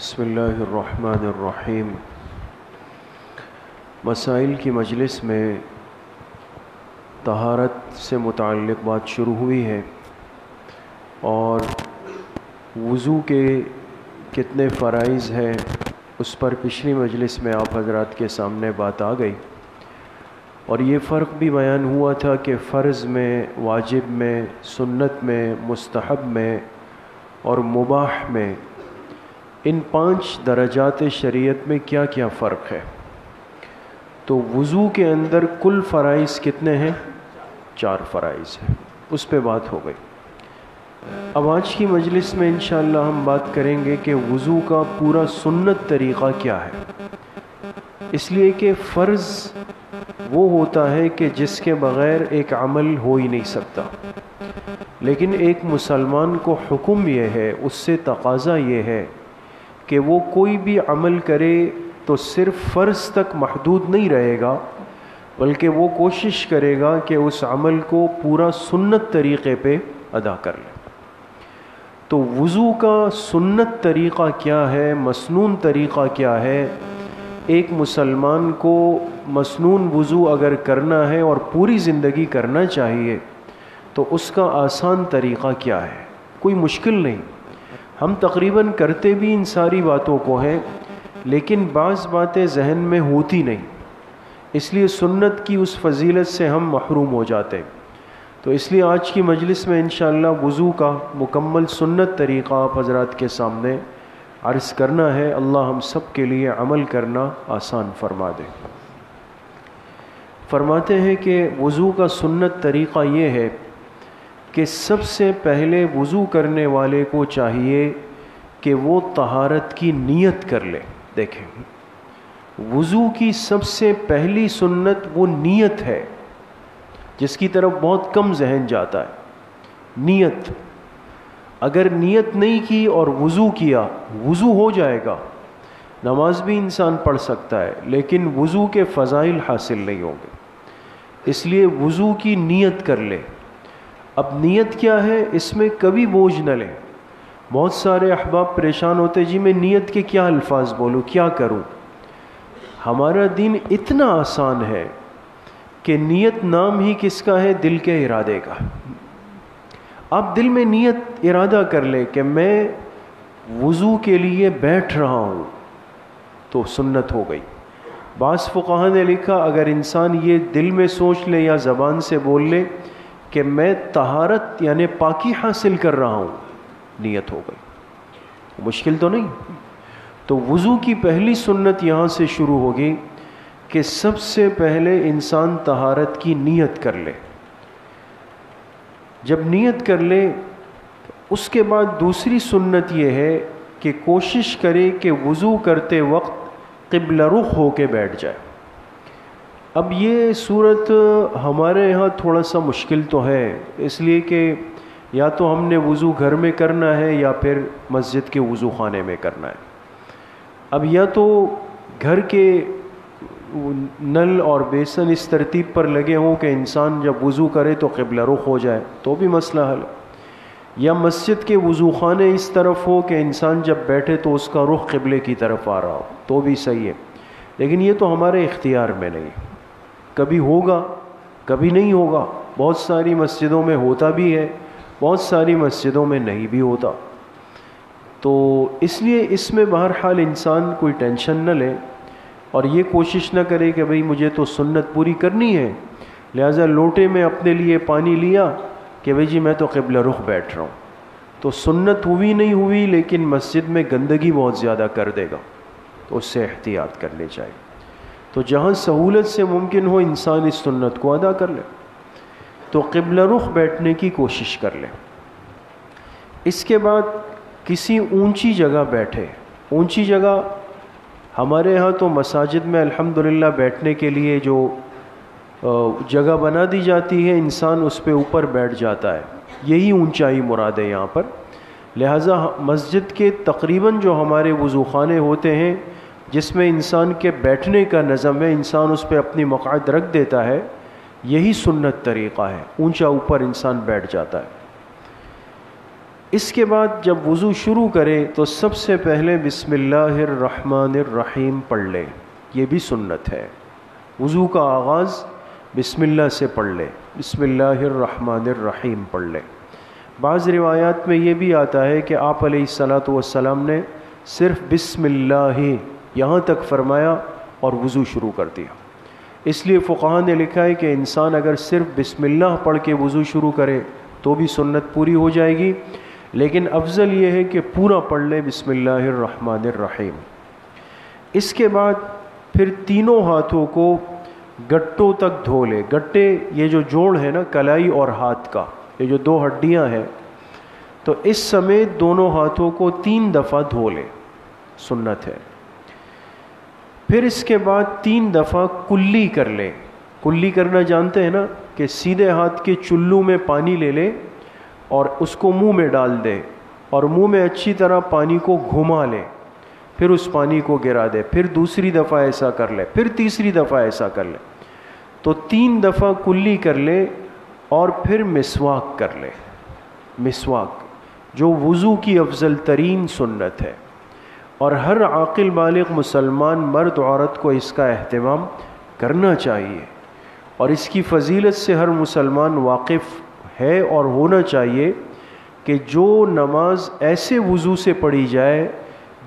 बसमीम मसाइल की मजलिस में तहारत से मुतक़ बात शुरू हुई है और वज़ू के कितने फ़राइज़ हैं, उस पर पिछली मजलिस में आप हजरात के सामने बात आ गई। और ये फ़र्क भी बयान हुआ था कि फ़र्ज़ में, वाजिब में, सुन्नत में, मुस्तहब में और मुबाह में इन पाँच दर्जात शरीयत में क्या क्या फ़र्क है? तो वज़ू के अंदर कुल फ़राइज़ कितने हैं? चार फ़राइज़ हैं। उस पर बात हो गई। अब आज की मजलिस में इन हम बात करेंगे कि वज़ू का पूरा सुन्नत तरीक़ा क्या है। इसलिए कि फ़र्ज़ वो होता है कि जिसके बग़ैर एक अमल हो ही नहीं सकता। लेकिन एक मुसलमान को हुक्म यह है, उससे तकाजा ये है कि वो कोई भी अमल करे तो सिर्फ़ फ़र्ज़ तक महदूद नहीं रहेगा, बल्कि वो कोशिश करेगा कि उस अमल को पूरा सुन्नत तरीक़े पे अदा कर ले। तो वज़ू का सुन्नत तरीक़ा क्या है, मसनून तरीक़ा क्या है? एक मुसलमान को मसनून वज़ू अगर करना है और पूरी ज़िंदगी करना चाहिए तो उसका आसान तरीक़ा क्या है? कोई मुश्किल नहीं। हम तकरीबन करते भी इन सारी बातों को हैं, लेकिन बाज़ बातें जहन में होती नहीं। इसलिए सुन्नत की उस फजीलत से हम महरूम हो जाते तो इसलिए आज की मजलिस में इन वज़ू का मुकम्मल सुन्नत तरीक़ा आप हजरात के सामने अर्ज़ करना है। अल्लाह हम सब के लिए अमल करना आसान फरमा दे। फरमाते हैं कि वज़ू का सुन्नत तरीक़ा ये है कि सबसे पहले वज़ू करने वाले को चाहिए कि वो तहारत की नीयत कर ले। देखें, वज़ू की सबसे पहली सुन्नत वो नीयत है, जिसकी तरफ़ बहुत कम जहन जाता है। नीयत। अगर नीयत नहीं की और वज़ू किया, वज़ू हो जाएगा। नमाज़ भी इंसान पढ़ सकता है, लेकिन वज़ू के फ़ज़ाइल हासिल नहीं होंगे। इसलिए वज़ू की नीयत कर ले। अब नीयत क्या है? इसमें कभी बोझ न लें। बहुत सारे अहबाब परेशान होते जी, मैं नीयत के क्या अल्फाज बोलूँ? क्या करूँ? हमारा दिन इतना आसान है कि नीयत नाम ही किसका है? दिल के इरादे का। आप दिल में नीयत इरादा कर ले कि मैं वज़ू के लिए बैठ रहा हूँ तो सुन्नत हो गई। बास फ़ुकाहा ने लिखा, अगर इंसान ये दिल में सोच ले या ज़बान से बोल ले कि मैं तहारत यानि पाकी हासिल कर रहा हूँ। नीयत हो गई। मुश्किल तो नहीं। तो वज़ू की पहली सुन्नत यहाँ से शुरू होगी कि सबसे पहले इंसान तहारत की नीयत कर ले। जब नीयत कर ले, उसके बाद दूसरी सुन्नत यह है कि कोशिश करे कि वज़ू करते वक्त किबला रुख होके बैठ जाए। अब ये सूरत हमारे यहाँ थोड़ा सा मुश्किल तो है, इसलिए कि या तो हमने वज़ू घर में करना है या फिर मस्जिद के वज़ू खाने में करना है। अब या तो घर के नल और बेसन इस तरतीब पर लगे हों कि इंसान जब वज़ू करे तो किबला रुख हो जाए तो भी मसला हल। या मस्जिद के वज़ू खाने इस तरफ़ हो कि इंसान जब बैठे तो उसका रुख किबले की तरफ़ आ रहा हो तो भी सही है। लेकिन ये तो हमारे इख्तियार में नहीं। कभी होगा, कभी नहीं होगा। बहुत सारी मस्जिदों में होता भी है, बहुत सारी मस्जिदों में नहीं भी होता। तो इसलिए इसमें बहरहाल इंसान कोई टेंशन न ले और ये कोशिश न करे कि भाई मुझे तो सुन्नत पूरी करनी है। लिहाजा लोटे में अपने लिए पानी लिया कि भाई जी मैं तो कबल रुख बैठ रहा हूँ। तो सुन्नत हुई नहीं हुई, लेकिन मस्जिद में गंदगी बहुत ज़्यादा कर देगा। तो उससे एहतियात करनी चाहिए तो जहाँ सहूलत से मुमकिन हो इंसान इस सुन्नत को अदा कर ले तो कबल रुख बैठने की कोशिश कर ले। इसके बाद किसी ऊँची जगह बैठे। ऊँची जगह हमारे यहाँ तो मसाजिद में अल्हम्दुलिल्लाह बैठने के लिए जो जगह बना दी जाती है, इंसान उस पर ऊपर बैठ जाता है। यही ऊंचाई मुराद है यहाँ पर। लिहाजा मस्जिद के तकरीबन जो हमारे वज़ू होते हैं जिसमें इंसान के बैठने का नज़म है, इंसान उस पर अपनी मकाद रख देता है, यही सुन्नत तरीक़ा है। ऊँचा ऊपर इंसान बैठ जाता है। इसके बाद जब वज़ू शुरू करे तो सबसे पहले बिस्मिल्लाहिर्रहमानिर्रहीम पढ़ लें। ये भी सुन्नत है। वज़ू का आगाज़ बिस्मिल्लाह से पढ़ लें। बिस्मिल्लाहिर्रहमानिर्रहीम पढ़ लें। बाज़ रिवायात में ये भी आता है कि आप सलाम ने सिर्फ़ बिस्मिल्लाह ही यहाँ तक फरमाया और वज़ू शुरू कर दिया। इसलिए फ़ुक़ा ने लिखा है कि इंसान अगर सिर्फ़ बिस्मिल्लाह पढ़ के वज़ू शुरू करे तो भी सुन्नत पूरी हो जाएगी। लेकिन अफजल ये है कि पूरा पढ़ लें बिस्मिल्लाहिर्रहमानिर्रहीम। इसके बाद फिर तीनों हाथों को गट्टों तक धो ले। गट्टे, ये जो जोड़ है ना, कलाई और हाथ का, ये जो दो हड्डियाँ हैं तो इस समय दोनों हाथों को तीन दफ़ा धो ले। सुन्नत है। फिर इसके बाद तीन दफ़ा कुल्ली कर ले। कुल्ली करना जानते हैं ना कि सीधे हाथ के चुल्लू में पानी ले ले और उसको मुँह में डाल दे और मुँह में अच्छी तरह पानी को घुमा ले। फिर उस पानी को गिरा दे। फिर दूसरी दफ़ा ऐसा कर ले। फिर तीसरी दफ़ा ऐसा कर ले। तो तीन दफ़ा कुल्ली कर ले और फिर मिसवाक कर ले। मिसवाक, जो वज़ू की अफजल तरीन सुन्नत है। और हर आकिल बालिग मुसलमान मर्द औरत को इसका अहतमाम करना चाहिए। और इसकी फजीलत से हर मुसलमान वाकिफ़ है और होना चाहिए कि जो नमाज़ ऐसे वज़ू से पढ़ी जाए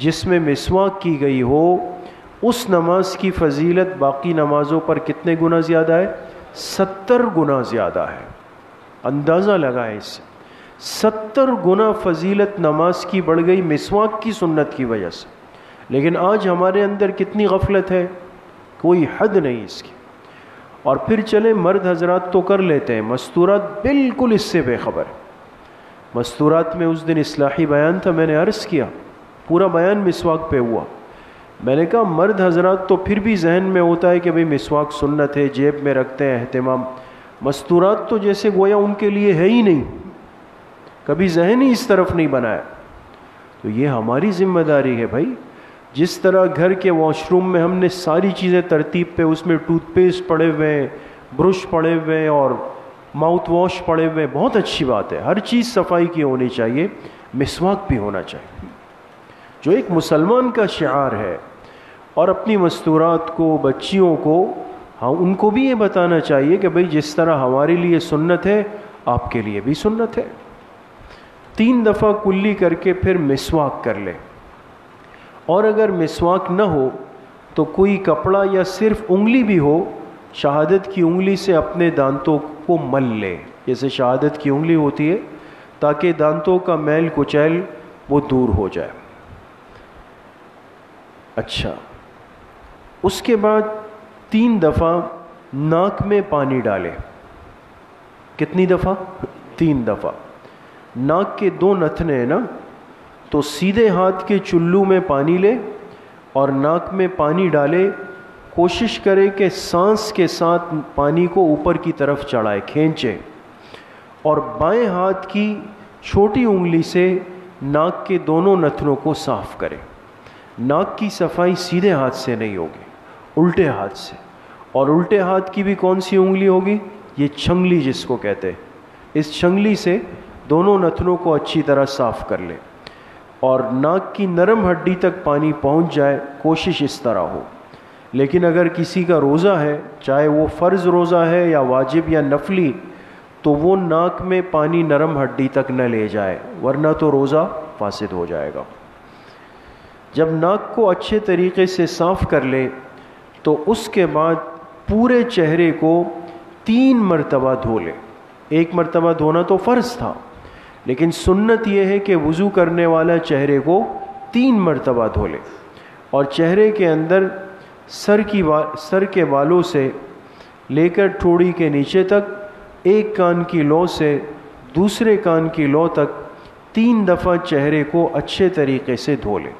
जिसमें मिसवाक की गई हो, उस नमाज़ की फजीलत बाकी नमाज़ों पर कितने गुना ज़्यादा है? सत्तर गुना ज़्यादा है। अंदाज़ा लगाएँ इससे। सत्तर गुना फजीलत नमाज़ की बढ़ गई मिसवाक की सुन्नत की वजह से। लेकिन आज हमारे अंदर कितनी गफलत है? कोई हद नहीं इसकी। और फिर चले, मर्द हजरात तो कर लेते हैं। मस्तूरात बिल्कुल इससे बेखबर है। मस्तूरात में उस दिन इसलाही बयान था, मैंने अर्ज़ किया। पूरा बयान मिसवाक पे हुआ। मैंने कहा, मर्द हजरात तो फिर भी जहन में होता है कि भाई मिसवाक सुन्नत है, जेब में रखते हैं अहतमाम मस्तूरात तो जैसे गोया उनके लिए है ही नहीं। कभी जहन ही इस तरफ़ नहीं बनाया। तो ये हमारी ज़िम्मेदारी है भाई। जिस तरह घर के वॉशरूम में हमने सारी चीज़ें तरतीब पे, उसमें टूथपेस्ट पड़े हुए हैं ब्रश पड़े हुए हैं और माउथ वॉश पड़े हुए हैं, बहुत अच्छी बात है। हर चीज़ सफ़ाई की होनी चाहिए, मिसवाक भी होना चाहिए। जो एक मुसलमान का शार है और अपनी मस्तूरात को, बच्चियों को हाँ उनको भी ये बताना चाहिए कि भाई, जिस तरह हमारे लिए सुन्नत है, आपके लिए भी सुन्नत है। तीन दफ़ा कुल्ली करके फिर मिसवाक कर ले। और अगर मिसवाक न हो तो कोई कपड़ा या सिर्फ़ उंगली भी हो, शहादत की उंगली से अपने दांतों को मल ले। जैसे शहादत की उंगली होती है, ताकि दांतों का मैल कुचैल वो दूर हो जाए। अच्छा उसके बाद तीन दफ़ा नाक में पानी डाले। कितनी दफ़ा? तीन दफ़ा। नाक के दो नथने हैं ना तो सीधे हाथ के चुल्लू में पानी ले और नाक में पानी डाले। कोशिश करे कि सांस के साथ पानी को ऊपर की तरफ़ चढ़ाए, खींचे और बाएँ हाथ की छोटी उंगली से नाक के दोनों नथनों को साफ़ करें। नाक की सफ़ाई सीधे हाथ से नहीं होगी, उल्टे हाथ से। और उल्टे हाथ की भी कौन सी उंगली होगी? ये छंगली जिसको कहते हैं। इस छंगली से दोनों नथनों को अच्छी तरह साफ़ कर ले और नाक की नरम हड्डी तक पानी पहुँच जाए, कोशिश इस तरह हो। लेकिन अगर किसी का रोज़ा है, चाहे वो फ़र्ज़ रोज़ा है या वाजिब या नफली तो वो नाक में पानी नरम हड्डी तक न ले जाए, वरना तो रोज़ा फासिद हो जाएगा। जब नाक को अच्छे तरीके से साफ़ कर ले तो उसके बाद पूरे चेहरे को तीन मरतबा धो ले। एक मरतबा धोना तो फ़र्ज़ था लेकिन सुन्नत यह है कि वज़ू करने वाला चेहरे को तीन मरतबा धो ले और चेहरे के अंदर सर की सर के बालों से लेकर ठोड़ी के नीचे तक, एक कान की लौ से दूसरे कान की लौ तक तीन दफ़ा चेहरे को अच्छे तरीके से धो ले।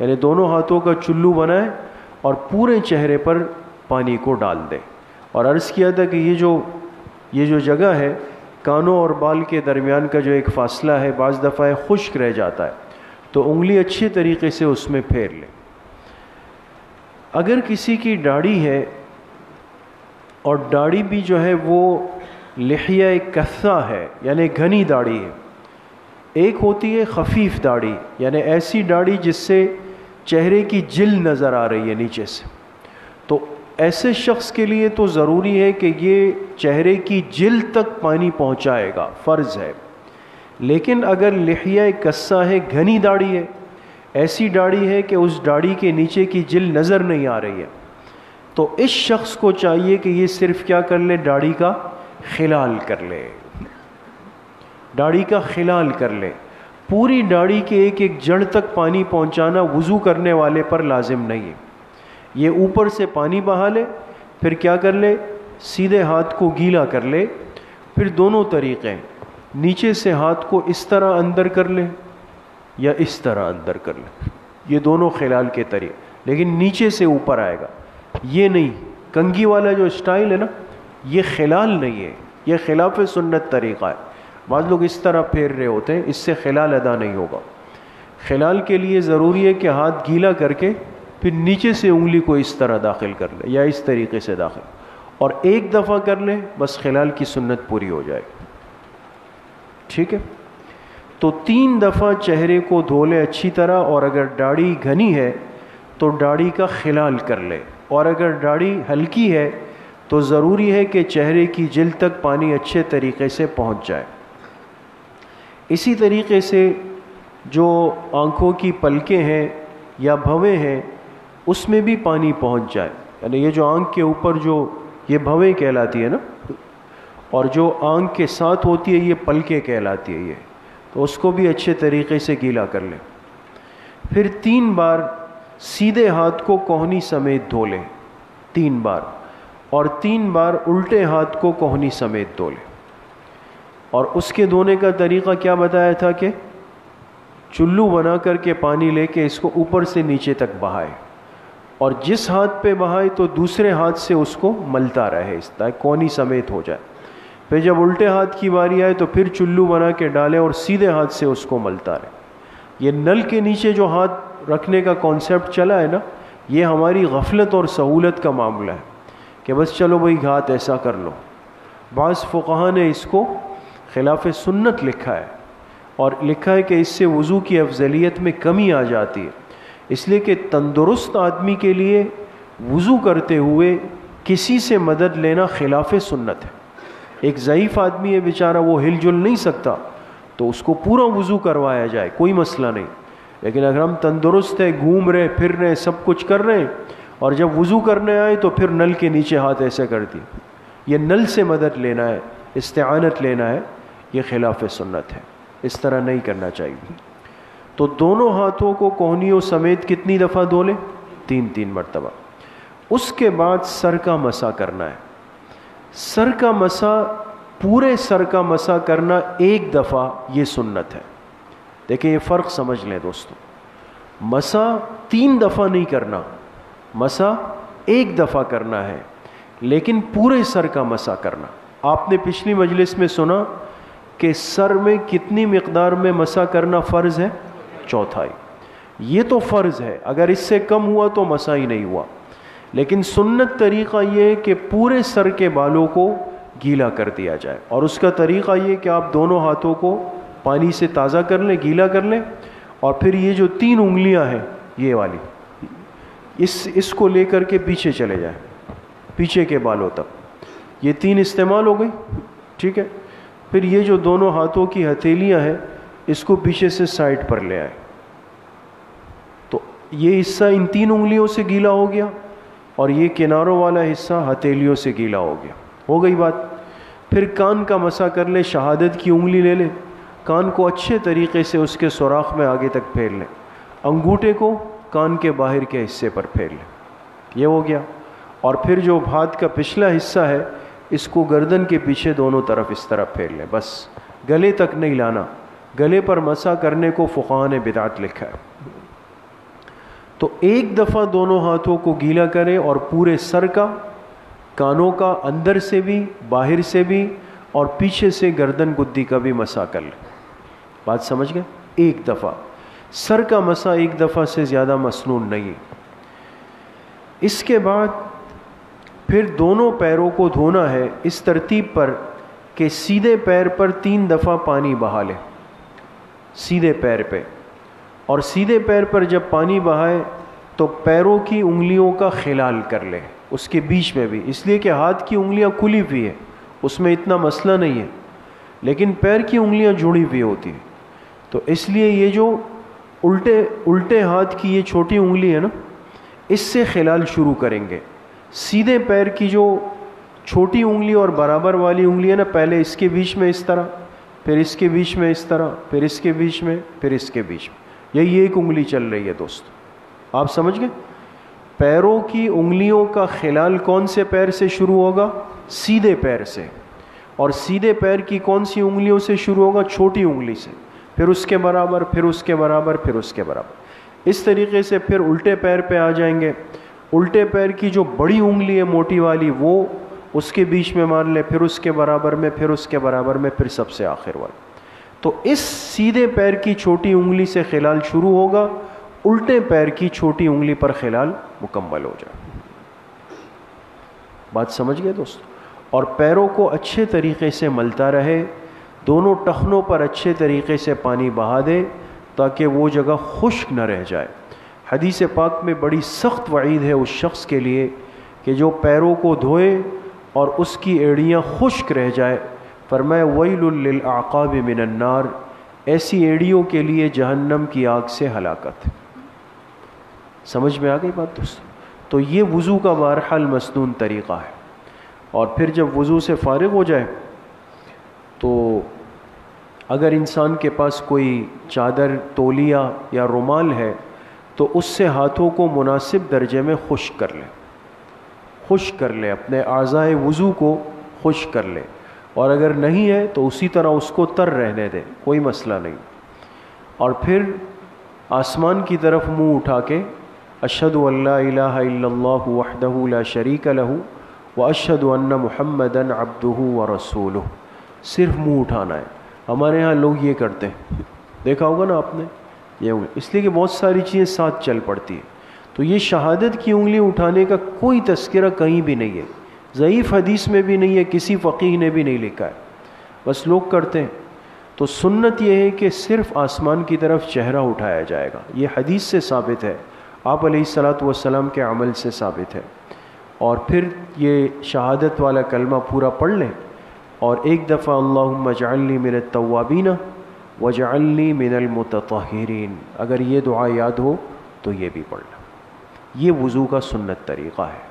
यानी दोनों हाथों का चुल्लू बनाए और पूरे चेहरे पर पानी को डाल दें। और अर्ज़ किया था कि ये जो ये जो जगह है कानों और बाल के दरमियान का जो एक फ़ासला है, बज़ दफ़ा खुश्क रह जाता है। तो उंगली अच्छे तरीके से उसमें फेर लें। अगर किसी की दाढ़ी है और दाढ़ी भी जो है वो लहिया कस्सा है, यानी घनी दाढ़ी है, एक होती है खफीफ दाढ़ी, यानी ऐसी दाढ़ी जिससे चेहरे की जिल नज़र आ रही है नीचे से। ऐसे शख्स के लिए तो ज़रूरी है कि ये चेहरे की जिल तक पानी पहुंचाएगा, फ़र्ज़ है। लेकिन अगर लिहिया कस्सा है, घनी दाढ़ी है, ऐसी दाढ़ी है कि उस दाढ़ी के नीचे की जिल नज़र नहीं आ रही है तो इस शख्स को चाहिए कि ये सिर्फ़ क्या कर ले, दाढ़ी का खिलाल कर ले। दाढ़ी का खिलाल कर ले। पूरी दाढ़ी के एक एक जड़ तक पानी पहुंचाना वज़ू करने वाले पर लाजिम नहीं है। ये ऊपर से पानी बहा ले, फिर क्या कर ले? सीधे हाथ को गीला कर ले। फिर दोनों तरीक़े, नीचे से हाथ को इस तरह अंदर कर ले या इस तरह अंदर कर ले। ये दोनों खिलाल के तरीके, लेकिन नीचे से ऊपर आएगा। ये नहीं कंगी वाला जो स्टाइल है ना, ये खिलाल नहीं है। ये खिलाफ सुन्नत तरीक़ा है। बाद लोग इस तरह फेर रहे होते हैं, इससे खिलाल अदा नहीं होगा। खिलाल के लिए ज़रूरी है कि हाथ गीला करके फिर नीचे से उंगली को इस तरह दाखिल कर ले, या इस तरीके से दाखिल। और एक दफ़ा कर ले, बस खिलाल की सुन्नत पूरी हो जाएगी। ठीक है? तो तीन दफ़ा चेहरे को धो ले अच्छी तरह, और अगर दाढ़ी घनी है तो दाढ़ी का खिलाल कर ले। और अगर दाढ़ी हल्की है तो ज़रूरी है कि चेहरे की जिल तक पानी अच्छे तरीके से पहुँच जाए। इसी तरीके से जो आँखों की पलकें हैं, या भवें हैं उसमें भी पानी पहुँच जाए। यानी ये जो आँख के ऊपर जो ये भवें कहलाती है ना, और जो आँख के साथ होती है, ये पलके कहलाती है ये। तो उसको भी अच्छे तरीके से गीला कर लें। फिर तीन बार सीधे हाथ को कोहनी समेत धो लें। तीन बार। और तीन बार उल्टे हाथ को कोहनी समेत धो लें। और उसके धोने का तरीक़ा क्या बताया था कि चुल्लू बना करके पानी लेके इसको ऊपर से नीचे तक बहाए। और जिस हाथ पे बहाए तो दूसरे हाथ से उसको मलता रहे, इस ताकि कोनी समेत हो जाए। फिर जब उल्टे हाथ की बारी आए तो फिर चुल्लू बना के डालें और सीधे हाथ से उसको मलता रहे। ये नल के नीचे जो हाथ रखने का कॉन्सेप्ट चला है ना, ये हमारी गफलत और सहूलत का मामला है कि बस चलो भाई घात ऐसा कर लो। बाज़ फ़ुकहा ने इसको खिलाफ सुन्नत लिखा है और लिखा है कि इससे वज़ू की अफजलियत में कमी आ जाती है। इसलिए कि तंदुरुस्त आदमी के लिए वज़ू करते हुए किसी से मदद लेना खिलाफ सुन्नत है। एक ज़यीफ़ आदमी है बेचारा, वो हिलजुल नहीं सकता तो उसको पूरा वज़ू करवाया जाए, कोई मसला नहीं। लेकिन अगर हम तंदुरुस्त हैं, घूम रहे फिर रहे सब कुछ कर रहे हैं, और जब वज़ू करने आए तो फिर नल के नीचे हाथ ऐसे कर दिए। ये नल से मदद लेना है, इस्तेआनत लेना है, ये खिलाफ सुन्नत है। इस तरह नहीं करना चाहिए। तो दोनों हाथों को कोहनियों समेत कितनी दफ़ा धो लें? तीन तीन मरतबा। उसके बाद सर का मसा करना है। सर का मसा, पूरे सर का मसा करना एक दफ़ा, ये सुन्नत है। देखिए, ये फ़र्क समझ लें दोस्तों। मसा तीन दफ़ा नहीं करना, मसा एक दफ़ा करना है, लेकिन पूरे सर का मसा करना। आपने पिछली मजलिस में सुना कि सर में कितनी मकदार में मसा करना फ़र्ज़ है? चौथाई। ये तो फ़र्ज़ है, अगर इससे कम हुआ तो मसा ही नहीं हुआ। लेकिन सुन्नत तरीक़ा ये है कि पूरे सर के बालों को गीला कर दिया जाए। और उसका तरीक़ा ये कि आप दोनों हाथों को पानी से ताज़ा कर लें, गीला कर लें। और फिर ये जो तीन उंगलियाँ हैं, ये वाली, इस, इसको लेकर के पीछे चले जाए, पीछे के बालों तक। ये तीन इस्तेमाल हो गई, ठीक है? फिर ये जो दोनों हाथों की हथेलियाँ हैं इसको पीछे से साइड पर ले आए। तो ये हिस्सा इन तीन उंगलियों से गीला हो गया और ये किनारों वाला हिस्सा हथेलियों से गीला हो गया। हो गई बात? फिर कान का मसा कर ले, शहादत की उंगली ले लें। कान को अच्छे तरीके से उसके सुराख में आगे तक फेर लें। अंगूठे को कान के बाहर के हिस्से पर फेर लें। ये हो गया। और फिर जो भात का पिछला हिस्सा है, इसको गर्दन के पीछे दोनों तरफ़ इस तरफ़ फेर लें। बस, गले तक नहीं लाना। गले पर मसा करने को फ़ुका ने बिदात लिखा है। तो एक दफ़ा दोनों हाथों को गीला करें और पूरे सर का, कानों का, अंदर से भी, बाहर से भी और पीछे से गर्दन गुद्दी का भी मसा कर लें। बात समझ गए? एक दफ़ा। सर का मसा एक दफ़ा से ज़्यादा मसनून नहीं। इसके बाद फिर दोनों पैरों को धोना है। इस तरतीब पर कि सीधे पैर पर तीन दफ़ा पानी बहा लें। सीधे पैर पे। और सीधे पैर पर जब पानी बहाए तो पैरों की उंगलियों का खिलाल कर ले, उसके बीच में भी। इसलिए कि हाथ की उंगलियाँ खुली हुई है, उसमें इतना मसला नहीं है, लेकिन पैर की उंगलियाँ जुड़ी हुई होती है। तो इसलिए ये जो उल्टे उल्टे हाथ की ये छोटी उंगली है ना, इससे खिलाल शुरू करेंगे। सीधे पैर की जो छोटी उंगली और बराबर वाली उंगली है ना, पहले इसके बीच में इस तरह। फिर इसके बीच में इस तरह, फिर इसके बीच में, फिर इसके बीच में। यही एक उंगली चल रही है दोस्तों। आप समझ गए? पैरों की उंगलियों का खिलाल कौन से पैर से शुरू होगा? सीधे पैर से। और सीधे पैर की कौन सी उंगलियों से शुरू होगा? छोटी उंगली से। फिर उसके बराबर, फिर उसके बराबर, फिर उसके बराबर। इस तरीके से फिर उल्टे पैर पे आ जाएँगे। उल्टे पैर की जो बड़ी उंगली है मोटी वाली, वो उसके बीच में मान ले, फिर उसके बराबर में, फिर उसके बराबर में, फिर सबसे आखिर वाला। तो इस सीधे पैर की छोटी उंगली से खिलाल शुरू होगा, उल्टे पैर की छोटी उंगली पर खिलाल मुकम्मल हो जाए। बात समझ गए दोस्तों? और पैरों को अच्छे तरीके से मलता रहे, दोनों टखनों पर अच्छे तरीके से पानी बहा दे, ताकि वो जगह खुश्क न रह जाए। हदीस पाक में बड़ी सख्त वईद है उस शख्स के लिए कि जो पैरों को धोए और उसकी एड़ियाँ खुश्क रह जाए। फरमाए वईलआक़ाब मिनन्नार ऐसी एड़ियों के लिए जहन्नम की आग से हलाकत। समझ में आ गई बात दोस्तों? तो ये वज़ू का बहरहाल मसनून तरीक़ा है। और फिर जब वज़ू से फारग हो जाए तो अगर इंसान के पास कोई चादर, तोलिया या रुमाल है तो उससे हाथों को मुनासिब दर्जे में खुश कर ले। खुश कर ले, अपने आज़ाए वज़ू को खुश कर ले। और अगर नहीं है तो उसी तरह उसको तर रहने दे, कोई मसला नहीं। और फिर आसमान की तरफ़ मुँह उठा के अशद वहदहू ला शरीक लहू, व अशद महमदन अब्दू व रसूल सिर्फ़ मुँह उठाना है। हमारे यहाँ लोग ये करते हैं। देखा होगा ना आपने? ये इसलिए कि बहुत सारी चीज़ें साथ चल पड़ती है। तो ये शहादत की उंगली उठाने का कोई तस्करा कहीं भी नहीं है। ज़यीफ़ हदीस में भी नहीं है, किसी फ़कीह ने भी नहीं लिखा है। बस लोग करते हैं। तो सुन्नत यह है कि सिर्फ़ आसमान की तरफ़ चेहरा उठाया जाएगा। ये हदीस से साबित है। आप सलाम के अमल से साबित है। और फिर ये शहादत वाला कलमा पूरा पढ़ लें। और एक दफ़ा अल्लाह जालनी मिन तवाबीना वजालनी मिनलमतहरीन अगर ये दुआ याद हो तो ये भी पढ़ना। ये वज़ू का सुन्नत तरीक़ा है।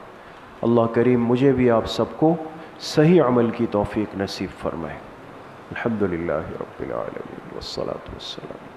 अल्लाह करीम मुझे भी आप सबको सही अमल की तोफ़ी नसीब फरमाए। अलहमदिल्ला रबालमीन वसलात वसलाम